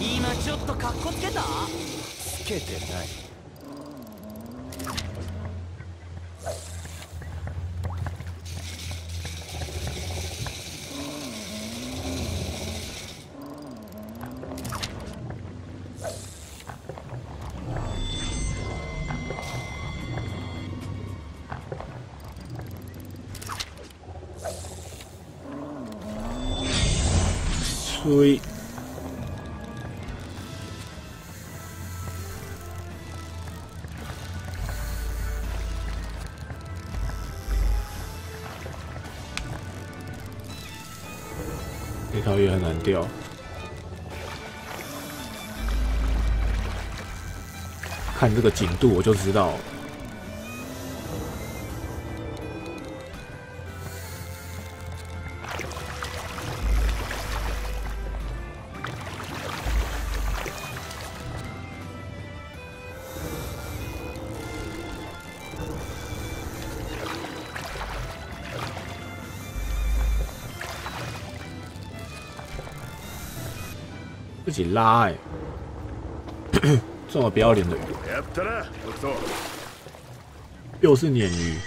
今ちょっとカッコつけた？つけてない。掉，看这个景度我就知道。己拉哎、这么不要脸的鱼，やったな北斗又是鲶鱼。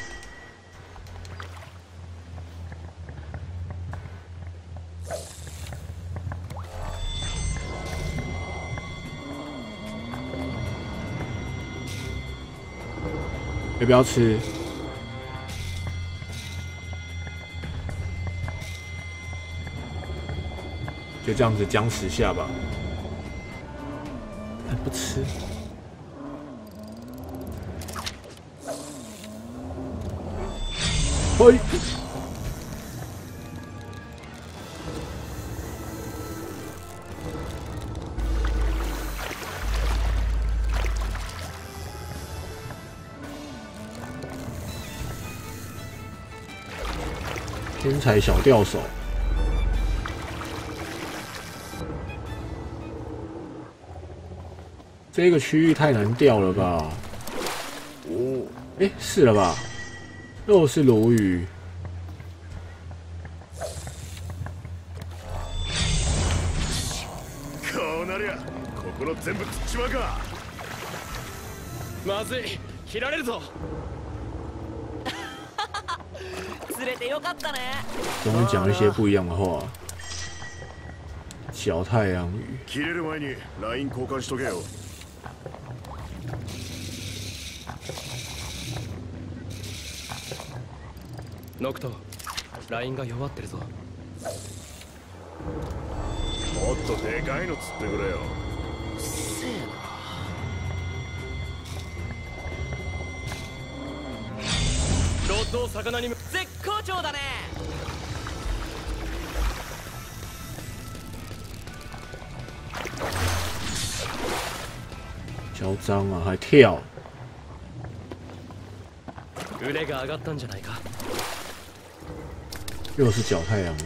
要不要吃？ 就这样子僵持下吧。哎不吃。嘿，天才小钓手，这个区域太难钓了吧？哦，哎，是了吧？又是鲈鱼，こうなりゃ心全部食っちまうかまずい切られるぞ釣れてよかったね终于讲一些不一样的话。小太阳鱼， ノクトラインが弱ってるぞ。もっとでかいの釣ってくれよ。せえな。ロッドを魚にむ絶好調だね。嚣张啊，还跳！腕が上がったんじゃないか又是角太阳鱼，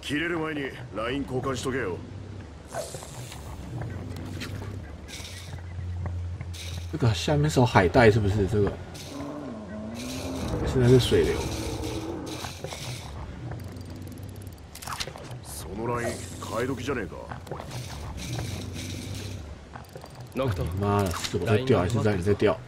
切れる前に LINE 交換しとけよ这个下面是有海带，是不是？这个现在是水流，その LINE 替え時じゃねえかノクト妈的，是我在钓还是在你在钓？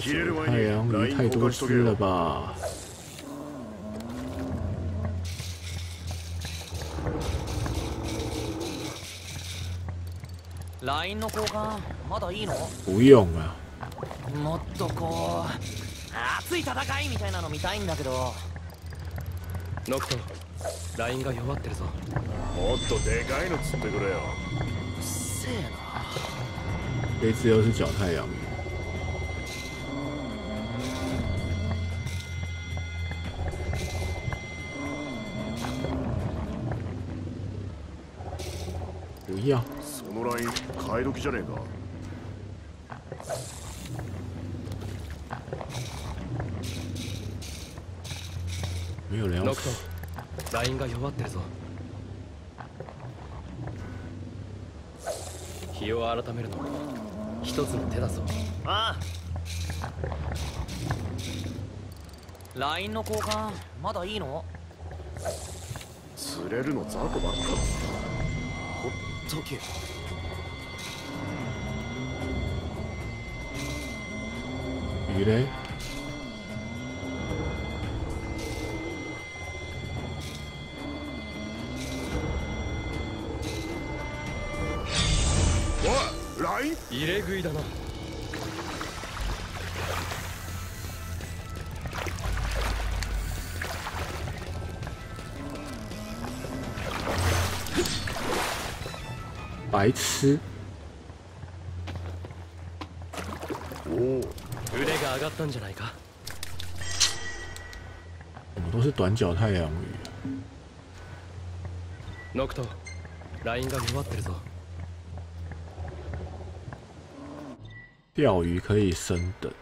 鱼，呀，小太阳鱼太多只了吧？ LINE の交換まだいいの不用啊， もっとこう熱い戦いみたいなの見たいんだけどノクトラインが弱ってるぞもっとでかいの釣ってくれようっせえな这只又是角太阳 鱼。不要，そのライン替え時じゃねえか。没有人要ノクトラインが弱ってるぞ。日を改めるのも一つの手だぞ。ああ。LINE の交換まだいいの？釣れるの雑魚ばっかだほっとけ鱼嘞？おいライン入れ食いだな白痴！おお腕が上がったんじゃないか我们都是短角太阳鱼。ノクトラインが弱ってるぞ钓鱼可以升等。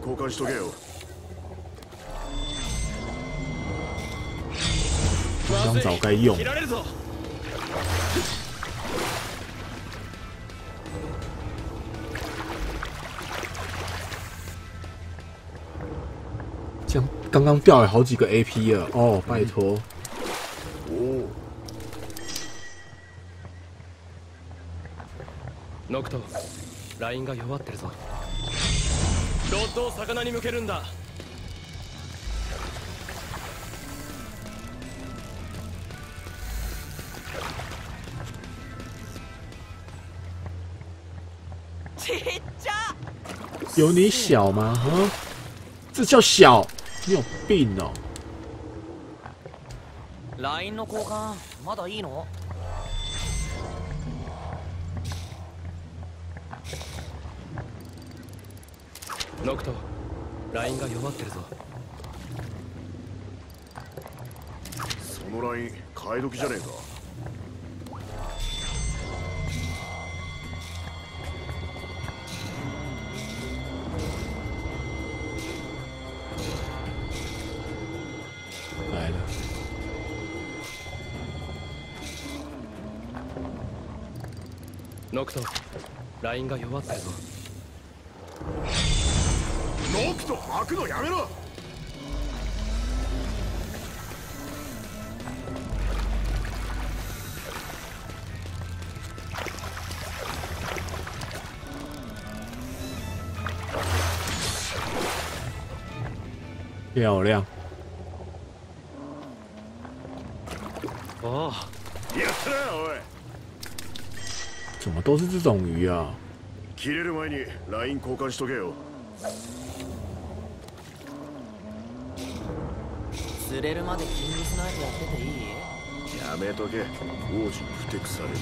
交換しとけよ刚早该用切。られるぞ这样刚刚掉了好几个 AP 了哦，拜托。おおノクトラインが弱ってるぞ ロッドを魚に向けるんだちっちゃ有你小吗？啊，这叫小？你有病哦！LINE の交換まだいいの？ラインが弱ってるぞ。そのライン替え時じゃねえか。ノクトラインが弱ってるぞノクト吐くのやめろ漂亮。おおやったなおい怎么都是这种鱼啊？切れる前にライン交換しとけよ釣れるまで筋肉ナイトやってていい？やめとけ。王子にふてくされる。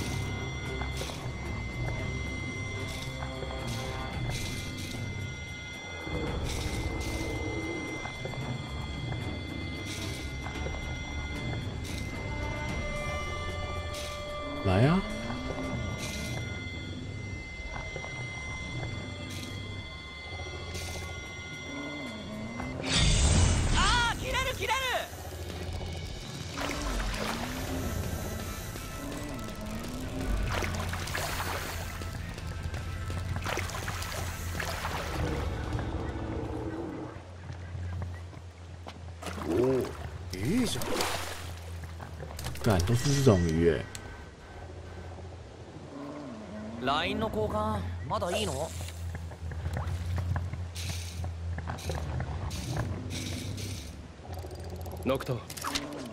都是这种鱼哎。LINE の交換まだいいの？ノクト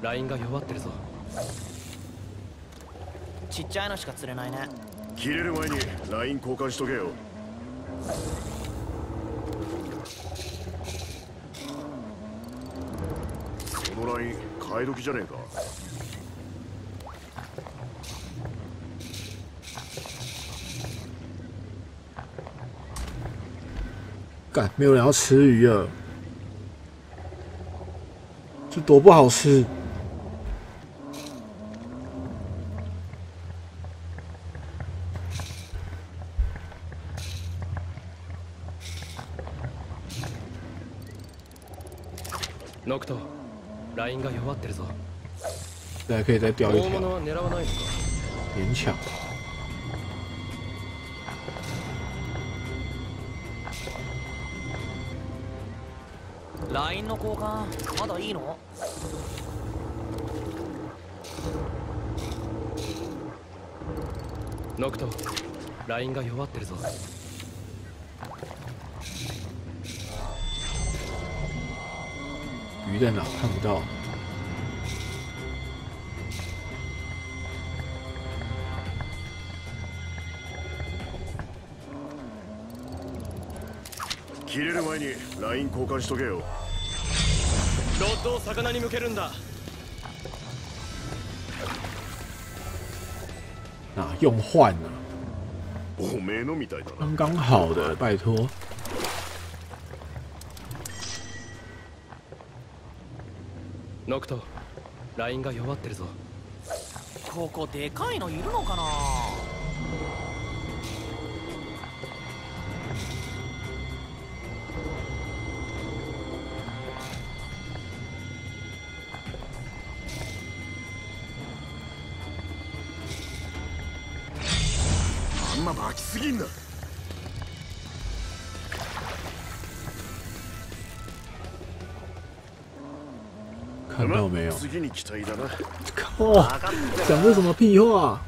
ラインが弱ってるぞ。ちっちゃいのしか釣れないね。切れる前に LINE 交換しとけよ。その LINE 替え時じゃねえか干，没有人要吃鱼了，这多不好吃！ノクトラインが弱ってるぞ再可以再钓一条，大物は狙わないのか勉强。 交換まだいいの？ノクトラインが弱ってるぞ鱼在哪？看不到。切れる前に LINE 交換しとけよロッドを魚に向けるんだ哪用换呢？おめえのみたいだな刚刚好的，拜托。ノクトラインが弱ってるぞここでかいのいるのかな？ま巻きすぎんな看到没有？靠！讲这什么屁话？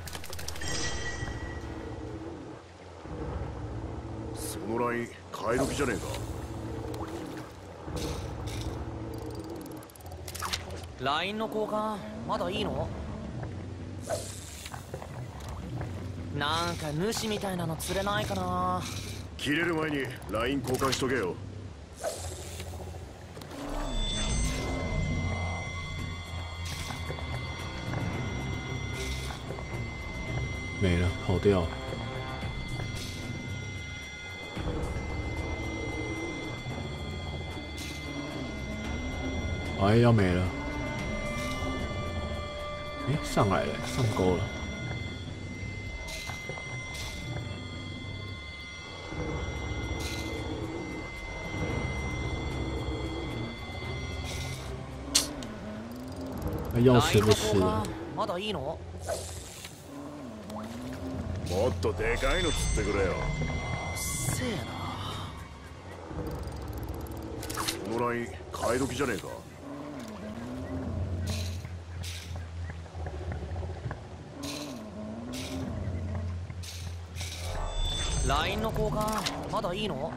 その LINE 替え時じゃねえか LINE の交換まだいいの？なんか主みたいなの釣れないかな切れる前に LINE 交換しとけよ没了，跑掉。哎，要没了。哎，上来了，上钩了。不？まだいいの？もっとでかいの釣ってくれよ。せえな。その LINE 替え時じゃねえか。LINE の交換まだいいの？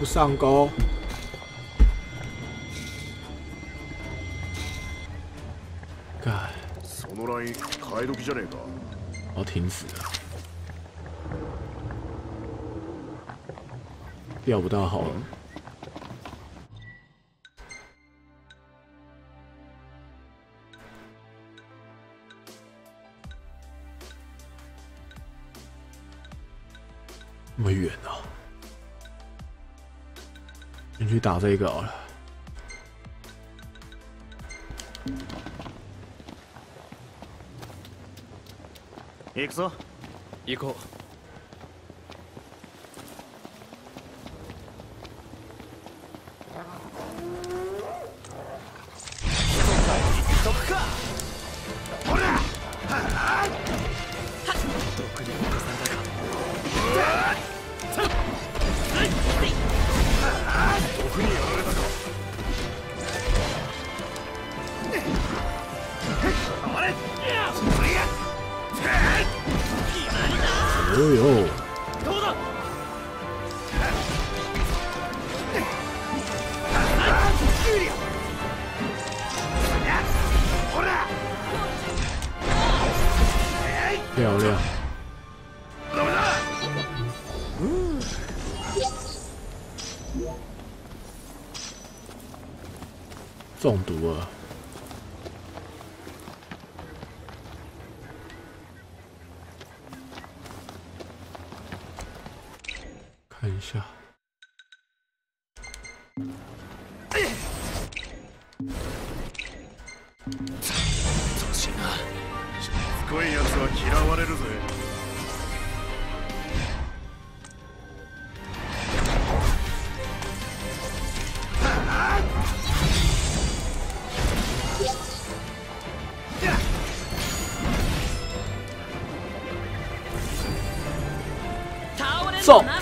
不上钩？干！その LINE 替え時じゃねえか我要停止了，钓不到好了。 打这个好了。行くぞ。行こ。こいやつは嫌われるぜ。そう。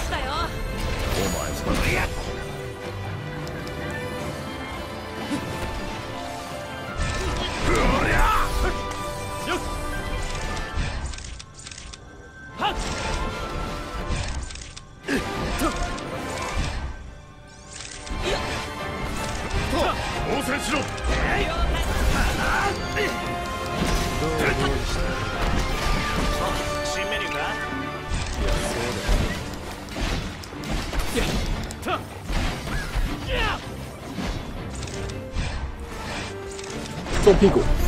屁股。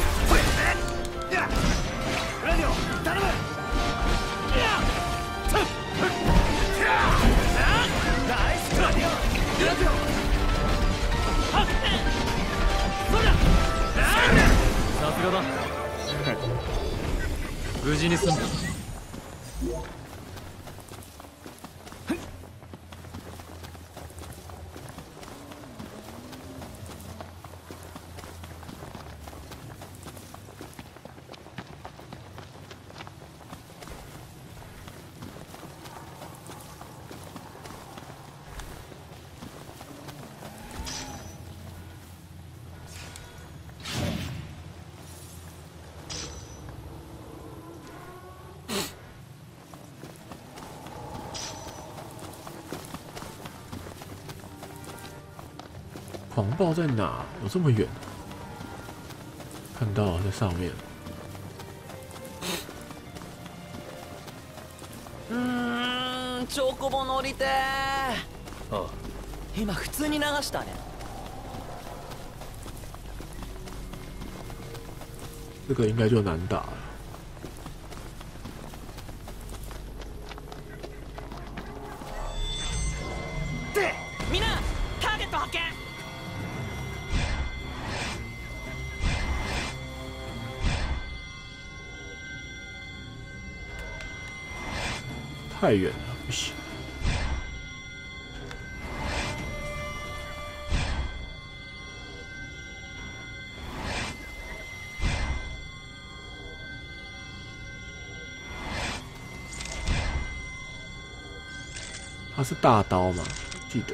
狂暴在哪？有这么远？看到了，在上面。嗯，超高坡的立体。哦。今普通に流したね。这个应该就难打。太远了不行。他是大刀吗？记得。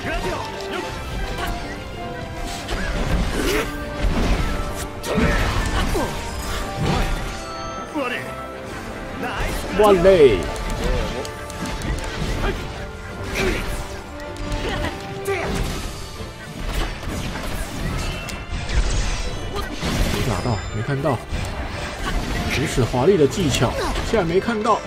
グラディオよっおい悪いナイス哇嘞！ 到，如此华丽的技巧，竟然没看到。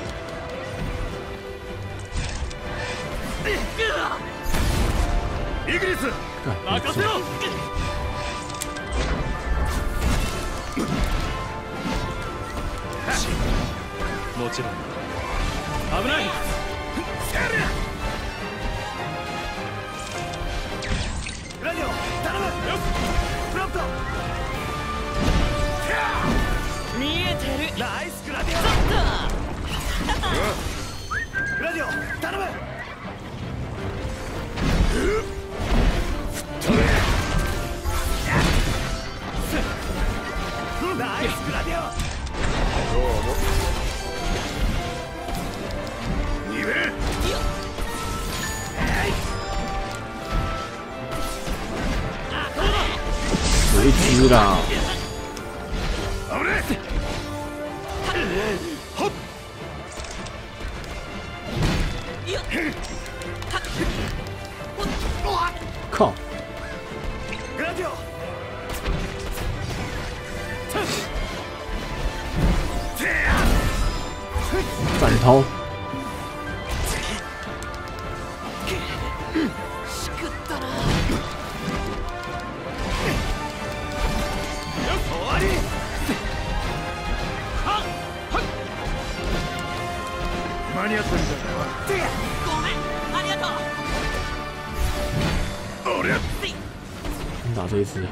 謎ですね。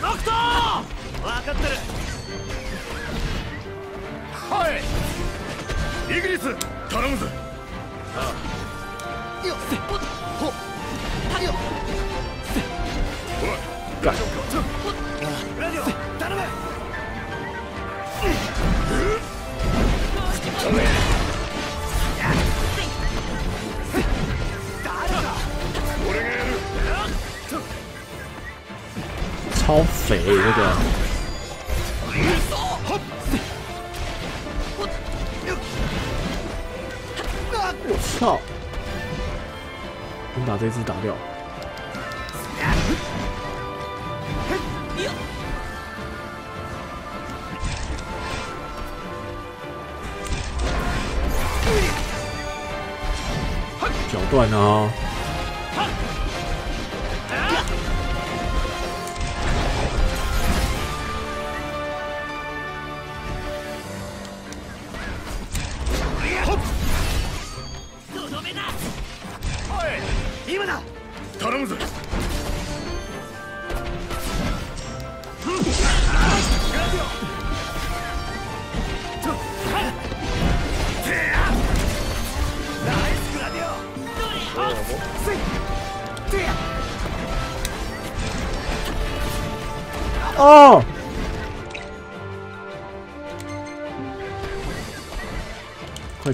ノクト分かってる。はい。イリス頼むぜああ。よっ。せほっ。よっ。せラジオ頼む超肥这个，我操！先把这只打掉。脚断了哦。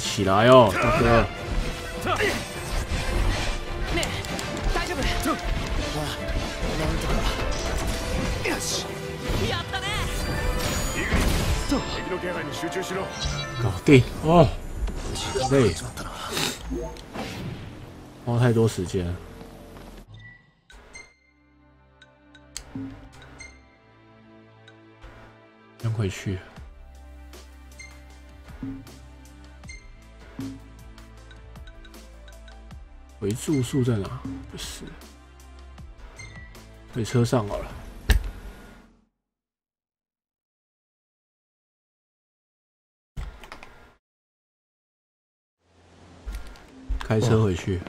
起来哦，大哥！ねえ大丈夫よしやったね敵の気配に集中しろ搞定哦，累，花太多时间了。先回去。 回住宿在哪？不是，回车上好了。开车回去。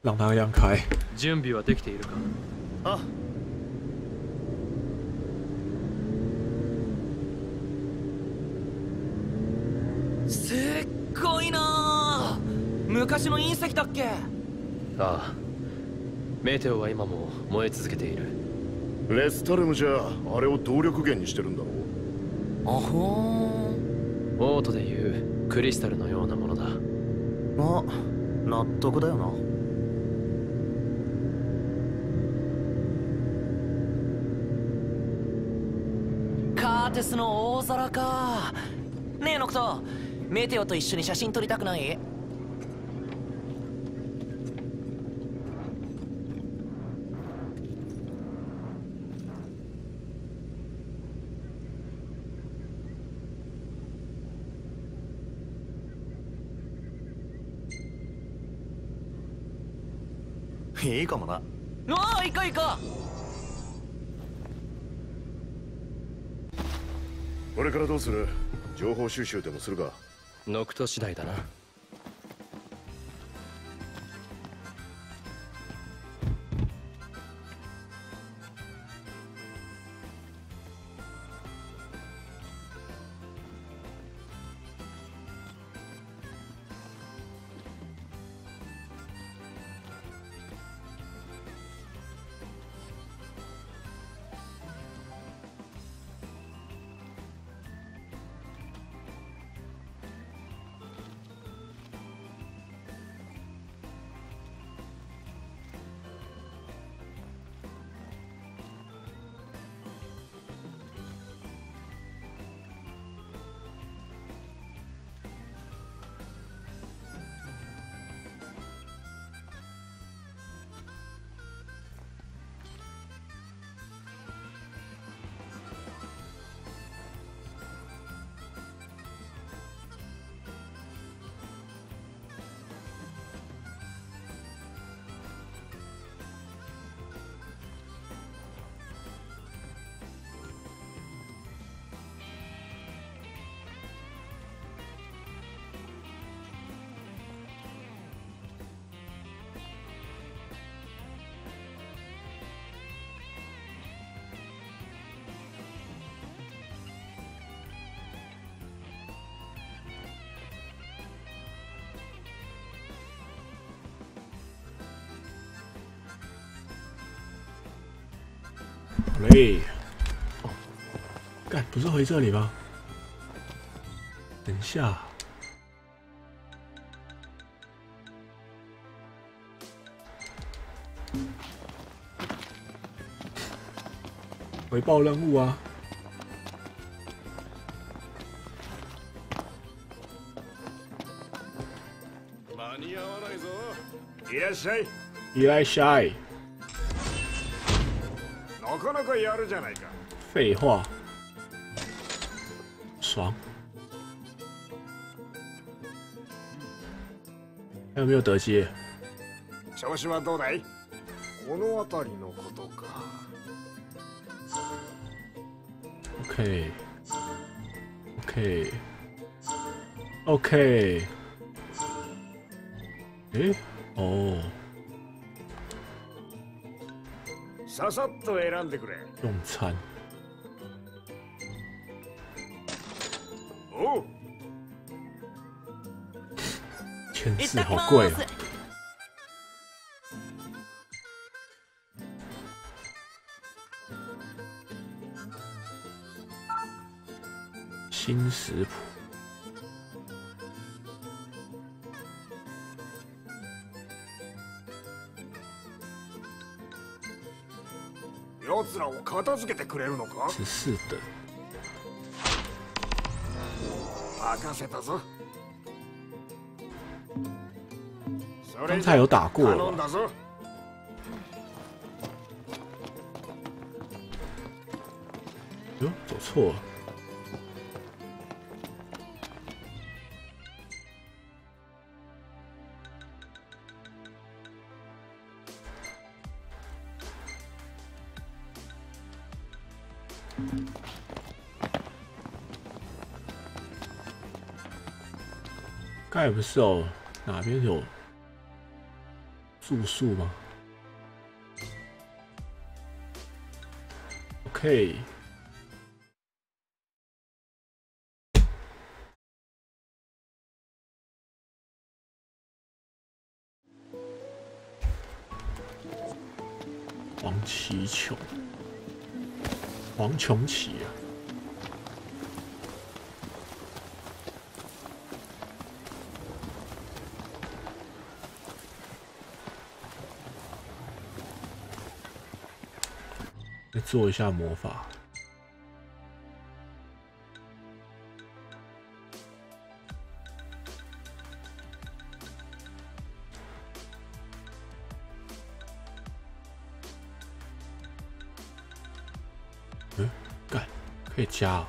让他让开。準備はできているかあ 昔の隕石だっけ？ああ。メテオは今も燃え続けている。レスタルムじゃあれを動力源にしてるんだろあほー。オートでいうクリスタルのようなものだ。まあ納得だよな。カーテスの大皿か。ねえノクトメテオと一緒に写真撮りたくないいいかもな。おお行こう行ここれからどうする？情報収集でもするか。ノクト次第だな嘞。哦，干，不是回这里吗？等一下，回报任务啊！間に合わないぞいらっしゃい伊莱夏，なかなかやるじゃないか 废话，爽。还有没有得接？調子はどうだいこの辺りのことか OK OK OK，诶，哦， ささっと選んでくれ用餐，おう签字行ってきま好贵哦ー。す新食谱， 片付けてくれるのか？十四等，任せたぞ。刚才有打过頼了哟，走错了。也不是哦，哪边有住宿吗？OK。黄奇琼，黄琼奇啊。再做一下魔法。嗯，干，可以加、哦。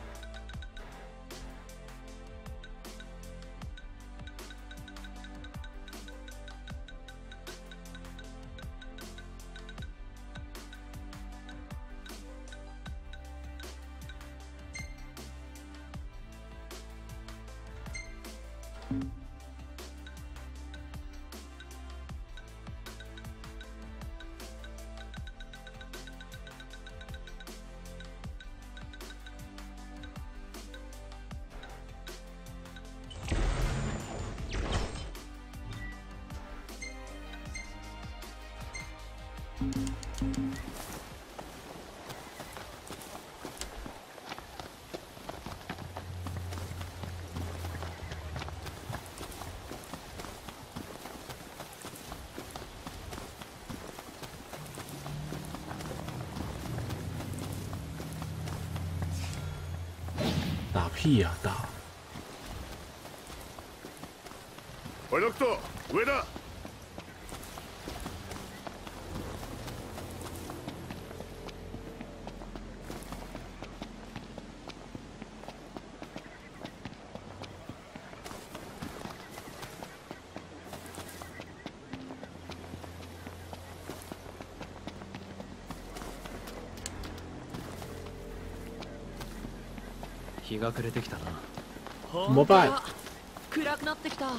ピアだ、おいドクト上だが暮れてきたな怎么办？暗くなってきた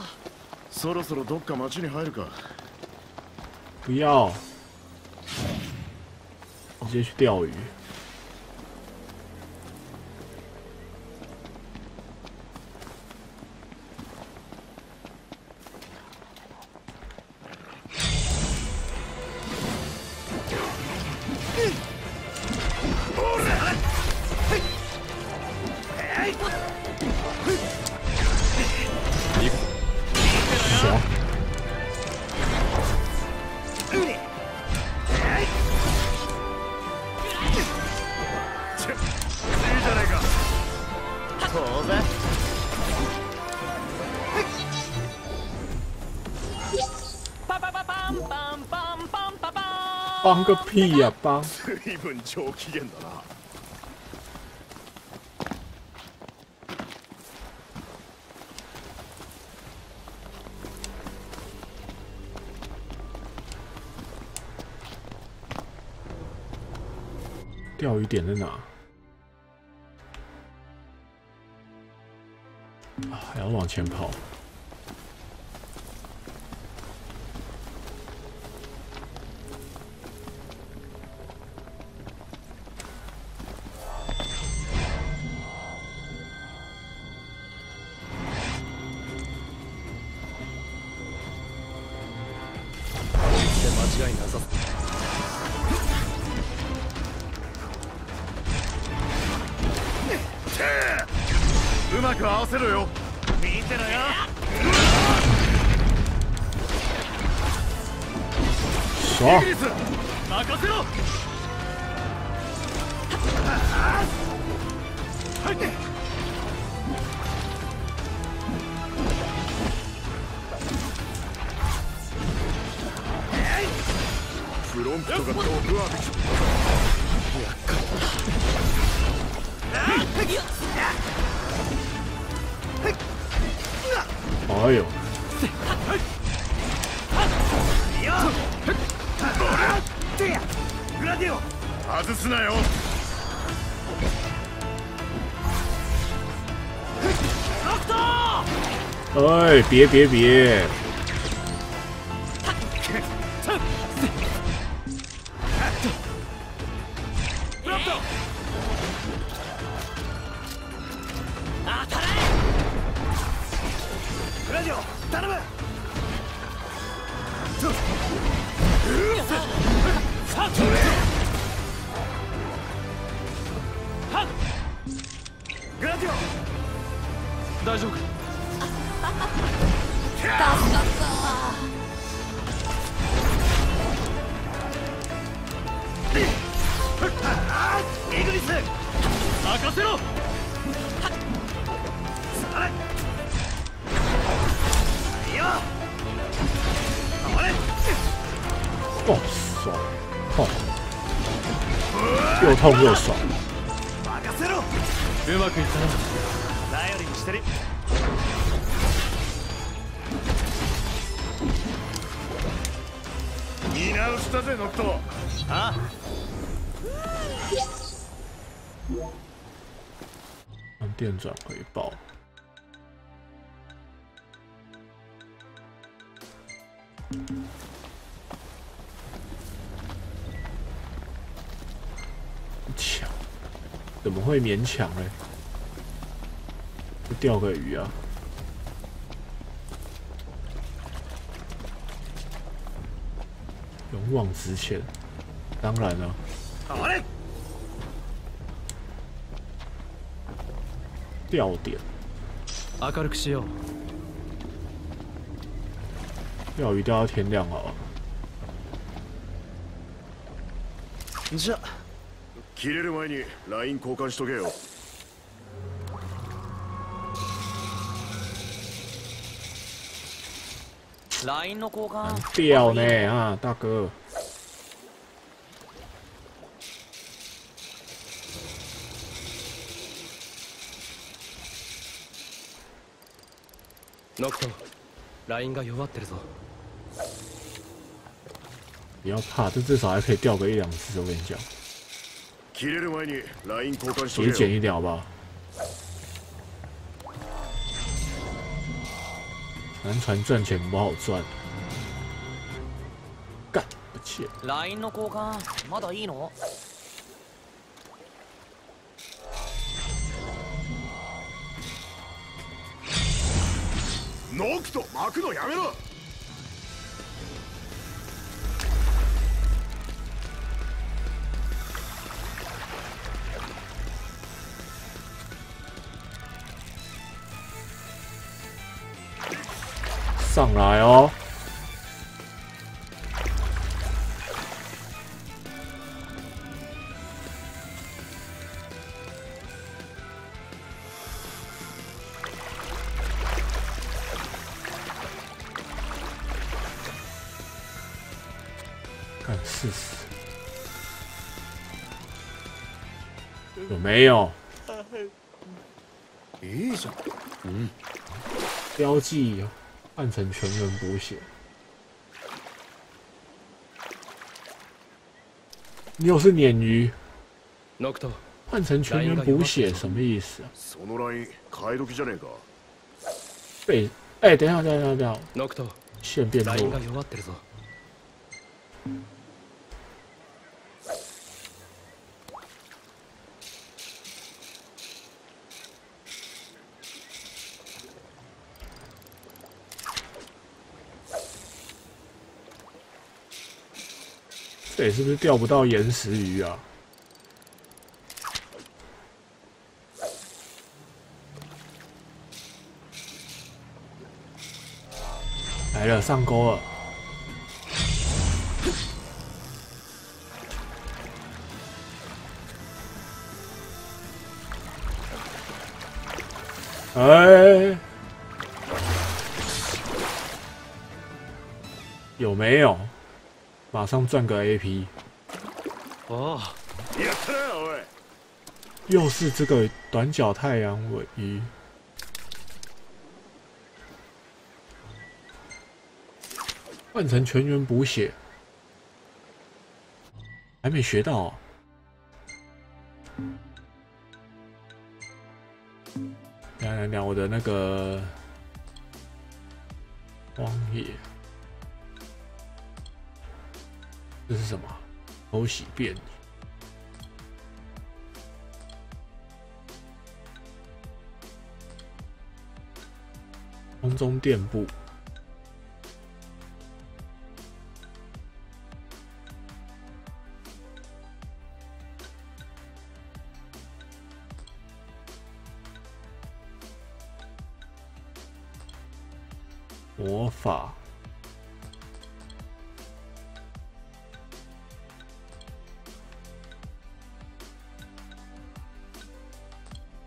そろそろどっか町に入るか不要，直接去钓鱼。个屁呀、帮！随分上機嫌だな钓鱼点在哪？啊，还要往前跑。フロントが毒あっあすなよおい、ビエビエ！会勉强呢？就钓个鱼啊！勇往直前，当然了，回れ钓点，明るくしよう钓鱼钓到天亮好了。じゃ 切れる前に LINE 交換しとけよ LINE の交換钓呢啊，大哥！ノクトラインが弱ってるぞ不要怕，这至少还可以钓个一两只。我跟你讲，切れる前に LINE 交換しと节けよ俭一点好不好？南船赚钱不好赚，干不切。 LINE の交換まだいいのノクト巻くのやめろ 没有いいじゃん标记换成全员补血？又是鲶鱼，ノクト换成全员补血什么意思啊？その LINE 替え時じゃねえか被哎、等一下，等一下，等一下，ノクト线变ラインが弱， 这里是不是钓不到岩石鱼啊？来了，上钩了。哎，有没有？马上赚个 AP，おおやったなおい又是这个短脚太阳尾鱼。换成全员补血，还没学到、啊。来来聊我的那个荒野， 这是什么？偷袭变。空中垫步，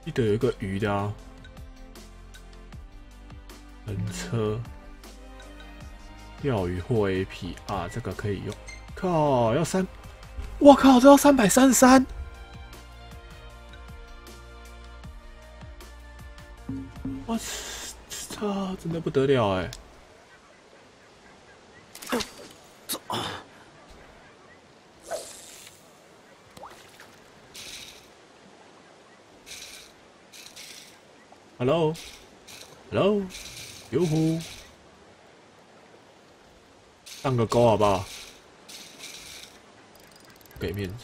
记得有一个鱼的啊，人车、钓鱼或 AP 啊，这个可以用。靠，要三，我靠，这要三百三十三！我操，真的不得了哎！Hello，Hello，哟呼，上个钩好不好？给面子。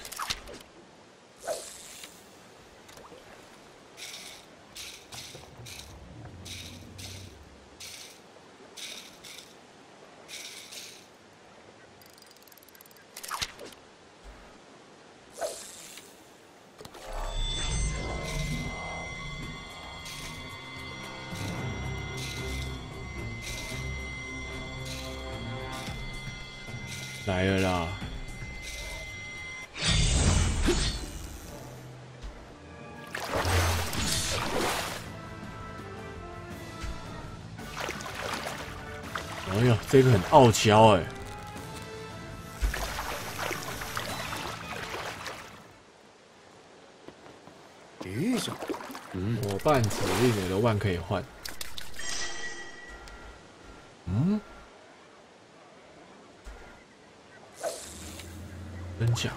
傲娇哎！いいじゃん伙伴指令有的万可以换。嗯？真假？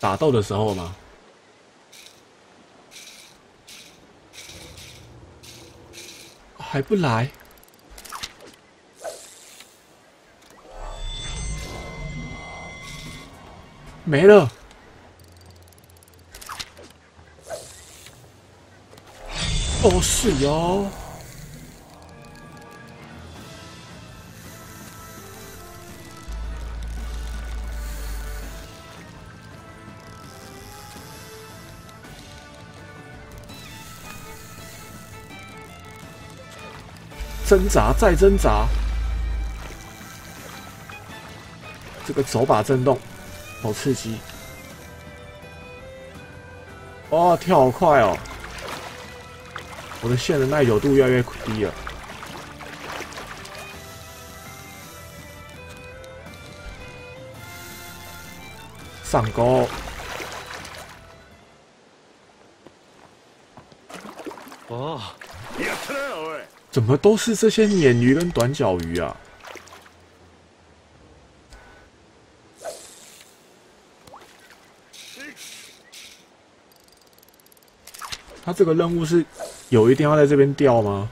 打斗的时候吗？还不来？ 没了。哦，是哟。挣扎，再挣扎。这个手把震动，好刺激！哦，跳好快哦！我的线的耐久度越来越低了。上钩！哦，やったなおい怎么都是这些鲶鱼跟短脚鱼啊？ 这个任务是有一定要在这边钓吗？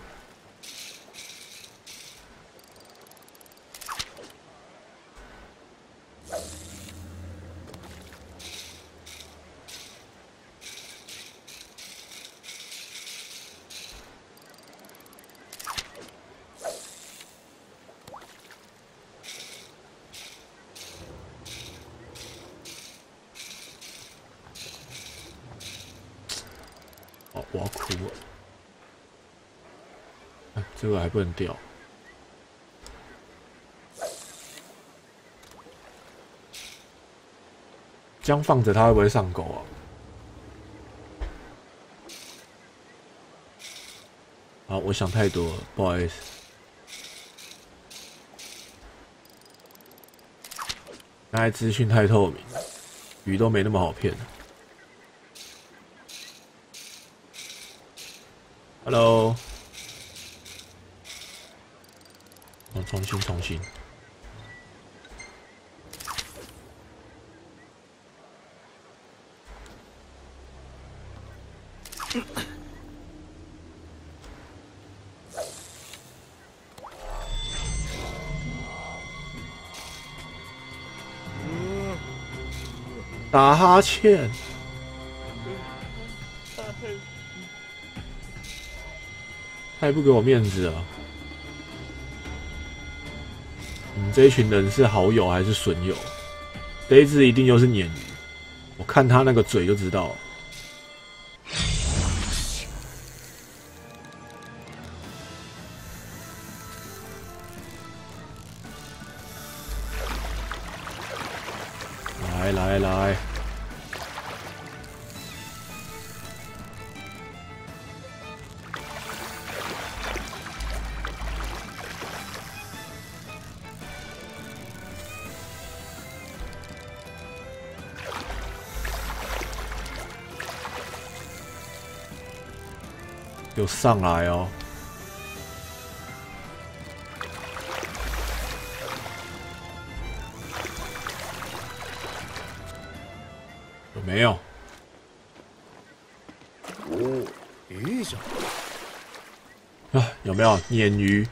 哦，我要哭了。哎，这个还不能掉。这样放着它会不会上钩啊？啊，我想太多了，不好意思。刚才资讯太透明，鱼都没那么好骗。Hello，我重新重新。打哈欠。太不给我面子了！你们这一群人是好友还是损友？杯子一定又是鲶鱼，我看他那个嘴就知道了。上来哦！有没有？おおいいじゃん啊，有没有鲶鱼？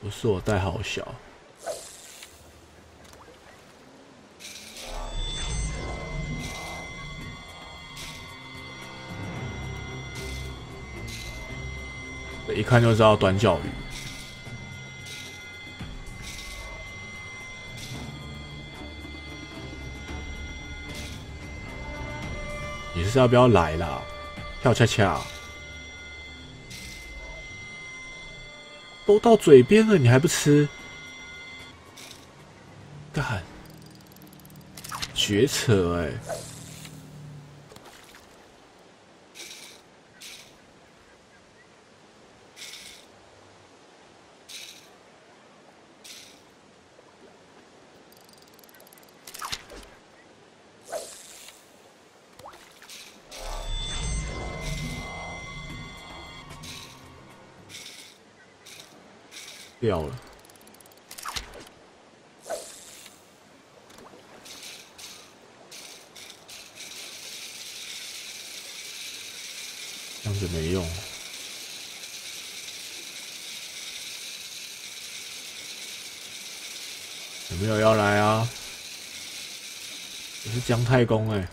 不是我带好小， 看就知道短脚鱼。你是要不要来啦？跳恰恰，都到嘴边了，你还不吃？干，绝扯哎、掉了。这样子没用。有没有要来啊？我是姜太公哎、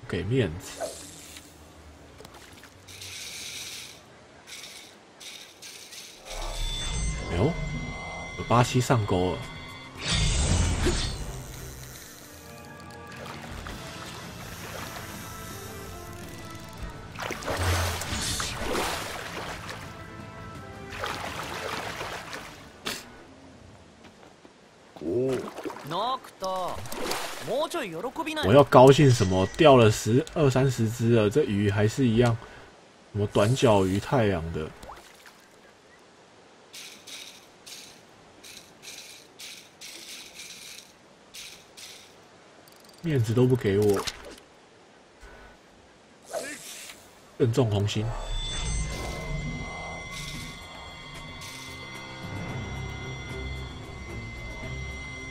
不给面子。巴西上钩了。おおノクトもうちょい喜びなよ我要高兴什么？掉了十二三十只了，这鱼还是一样，什么短脚鱼、太阳的， 面子都不给我，正中红心。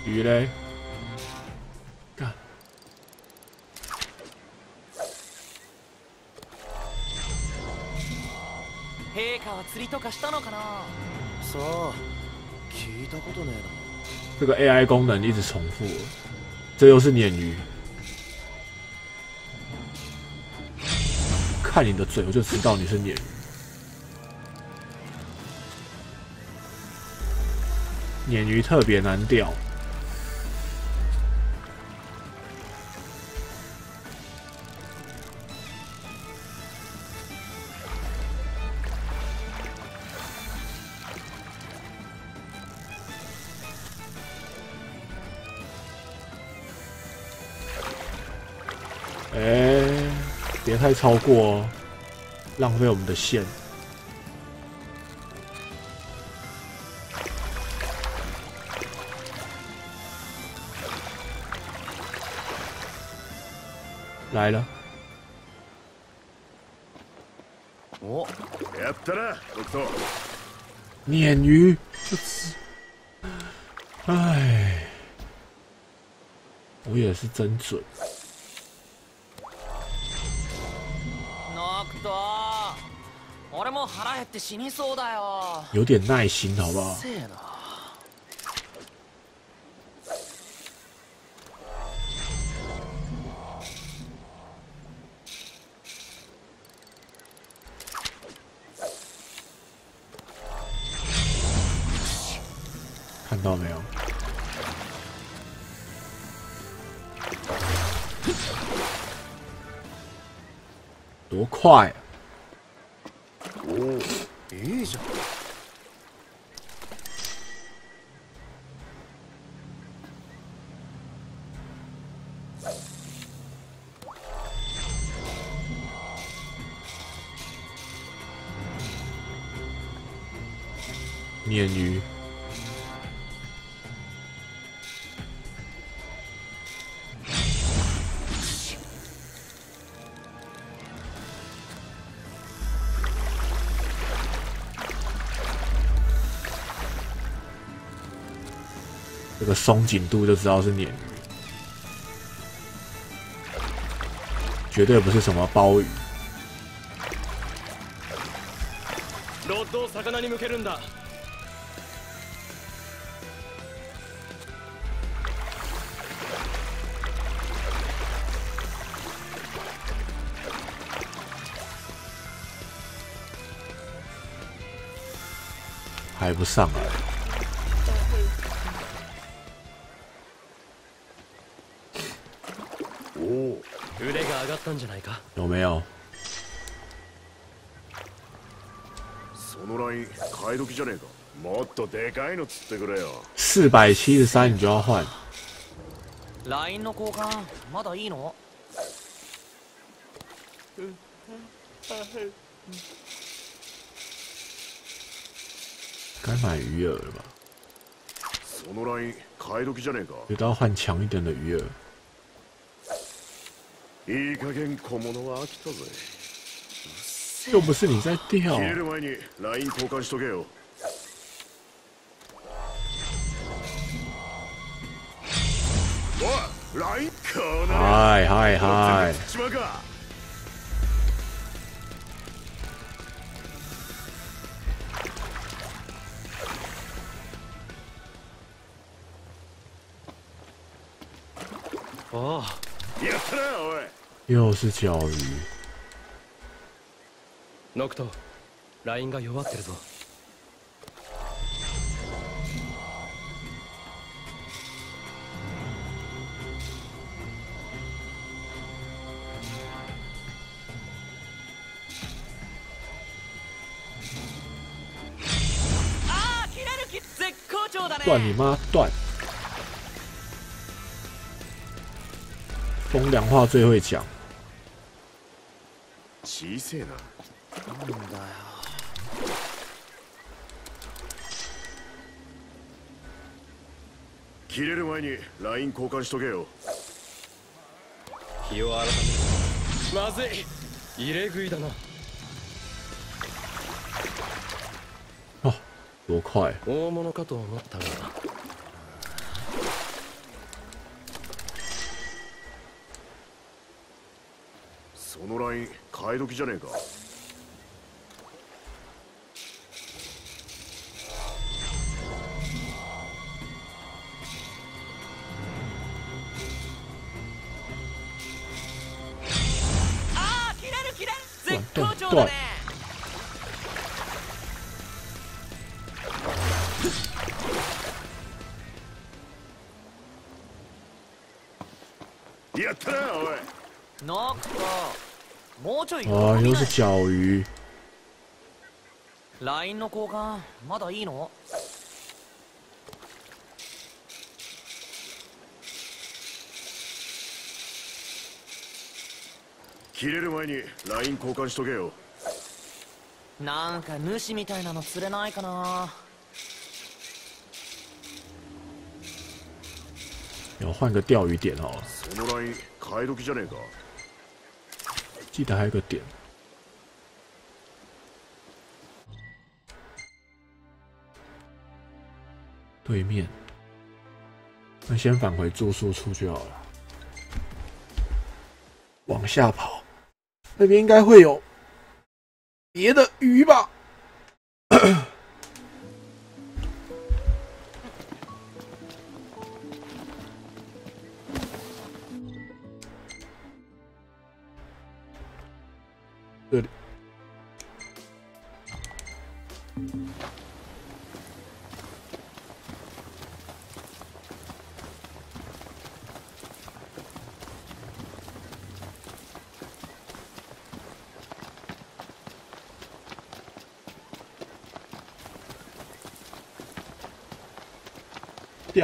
鱼嘞？干。陛下は釣りとかしたのかなさあ聞いたことねえ这个 AI 功能一直重复， 这又是鲶鱼。看你的嘴，我就知道你是鲶鱼。鲶鱼特别难钓，太超过哦，浪费我们的线。来了，おなやったなドクト鲶鱼，这只，唉，我也是真准。 有点耐心好不好？せえな看到没有？多快、 鲶鱼。这个松紧度就知道是鲶鱼，绝对不是什么鲍鱼。ロッドを魚に向けるんだ 还不上来，おお腕が上がったんじゃないか？有没有？そのライン替え時じゃねえか。もっとでかいの釣ってくれよ。四百七十三你就要换，LINE の交換まだいいの？买鱼饵了吧？そのライン替え時じゃねえか觉得要换强一点的鱼饵。いい加減小物は飽きたぜ又不是你在钓切，れる前にライン交換しとけよおいラインこうな嗨嗨嗨！ 又是角鱼，ノクトラインが弱ってるぞあー切れるき絶好調だね断你妈断！风凉话最会讲， 小せえな。なんだよ切れる前にライン交換しとけよ。日を改めるまずい。入れ食いだな。多快！大物かと思ったが買い時じゃねえか。是横見ない角鱼， LINE の交換まだいいの切れる前にライン交換しとけよなんか主みたいなの釣れないかな要换个钓鱼点好了，そのライン替え時じゃねえか记得还有个点。 对面，那先返回住宿处就好了。往下跑，那边应该会有别的鱼吧？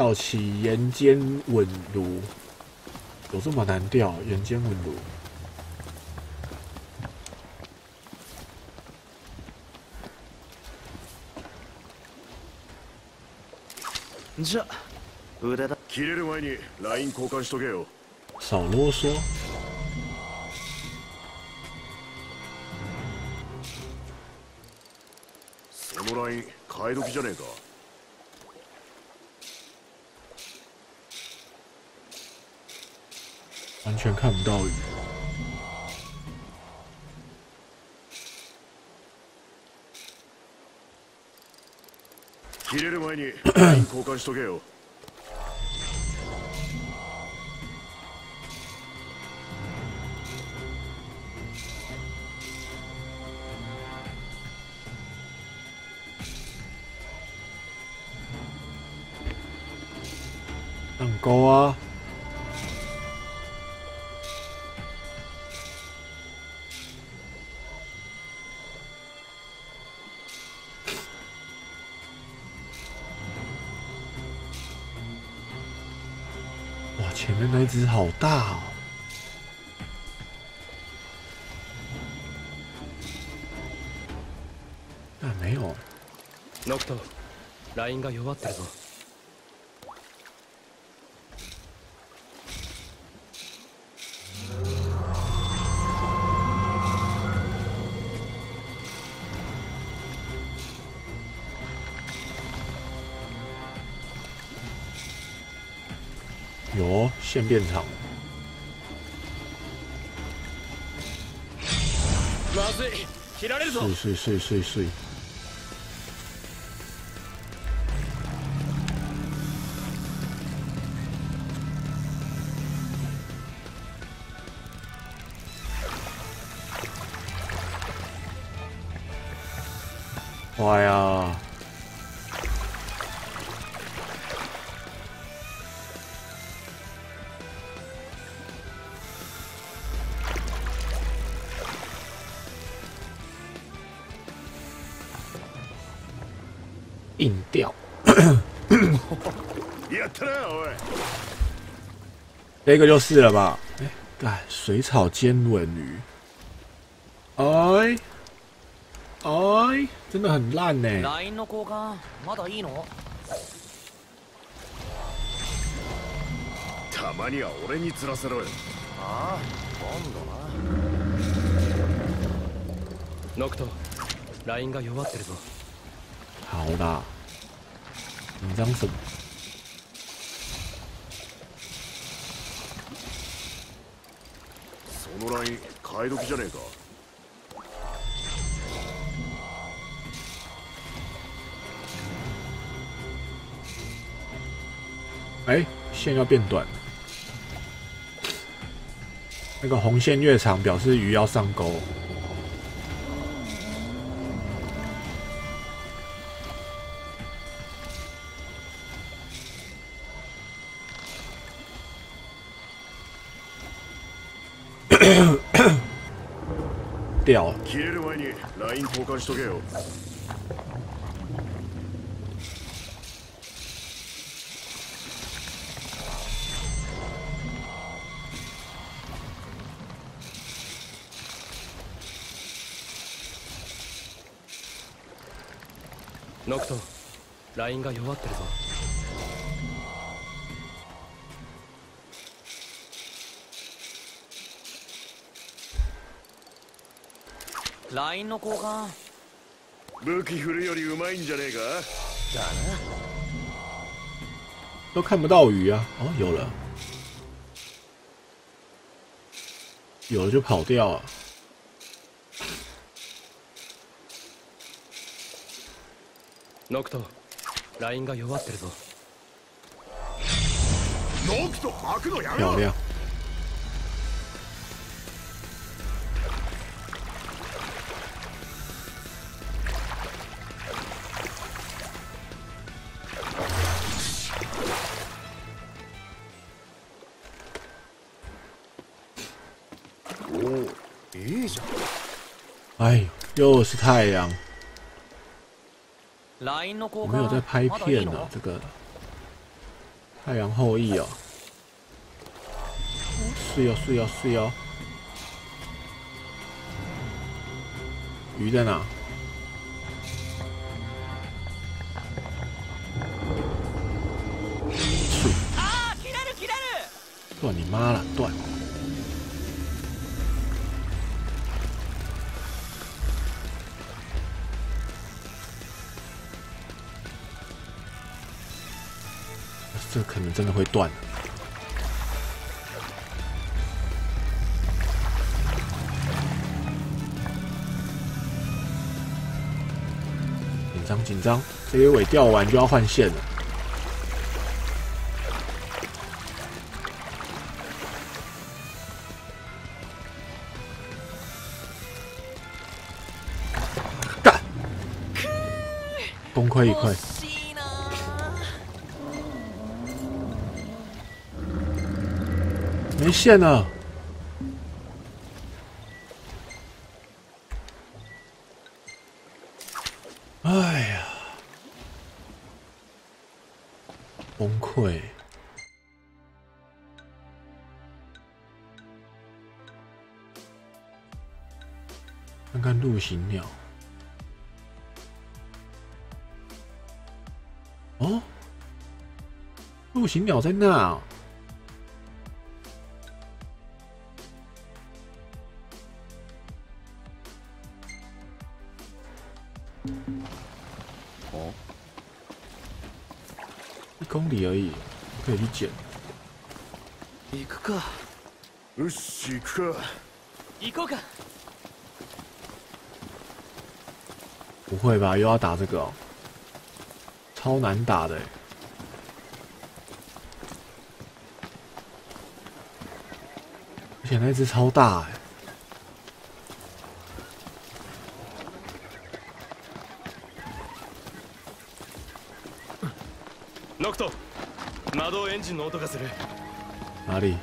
吊起岩间稳炉，有这么难吊？岩间稳炉？じゃ腕だ切れる前にライン交換しとけよ少啰嗦。そのラインじゃねえか全看不到鱼。切れる前に交換しとけよ前面那一只好大哦！啊，没有，ノクトラインが弱ってるぞ 线变长。まずい切ら 这个就是了吧？哎，干水草尖吻鱼，哎哎，真的很烂呢。ラインの交換まだいいのたまには俺に釣らせろよああ今度なノクトラインが弱ってるぞ好啦，紧张什么？ のライン替え時じゃねえか哎，线要变短了。那个红线越长，表示鱼要上钩。 掉了，切れる前にライン交換しとけよ。ノクトラインが弱ってるぞラインの交換武器振るよりうまいんじゃねえか？だ都看不到鱼啊！哦，有了，有了就跑掉啊！ノクトラインが弱ってるぞノクと巻くのやめろ漂亮。又是太阳。我没有在拍片呢、这个太阳后裔哦、是哦是哦是哦，鱼在哪？断你妈了，断！这可能真的会断。紧张紧张，这一尾钓完就要换线了。干，崩溃一篑。没线了。哎呀，崩溃！看看陆行鸟。哦，陆行鸟在那啊、し行くか行こうか不会吧？又要打这个哦，超难打的欸。而且那只超大哎，ノクト魔導エンジンの音がする哪里？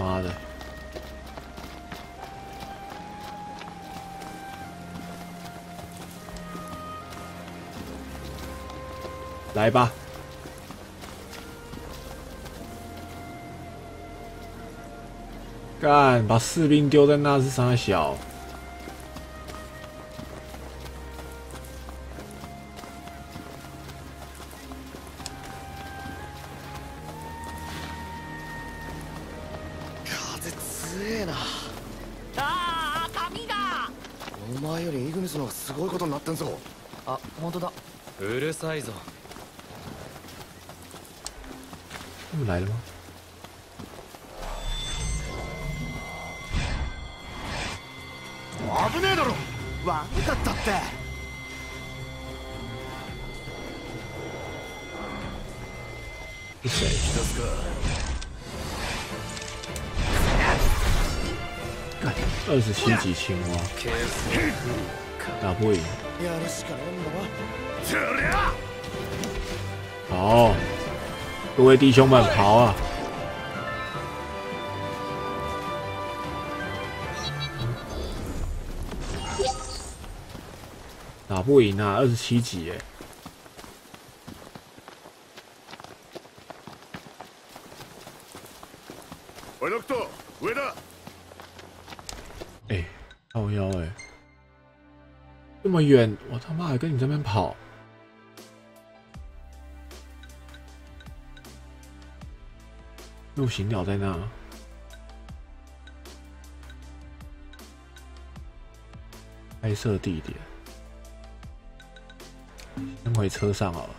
妈的！来吧！干，把士兵丢在那是啥小？二十七级青蛙，打不赢。やるしかねえんだなそりゃ好，各位弟兄们，跑啊！打不赢啊，二十七级哎！ 远，我他妈还跟你这边跑。鹿行鸟在那，拍摄地点，先回车上好了。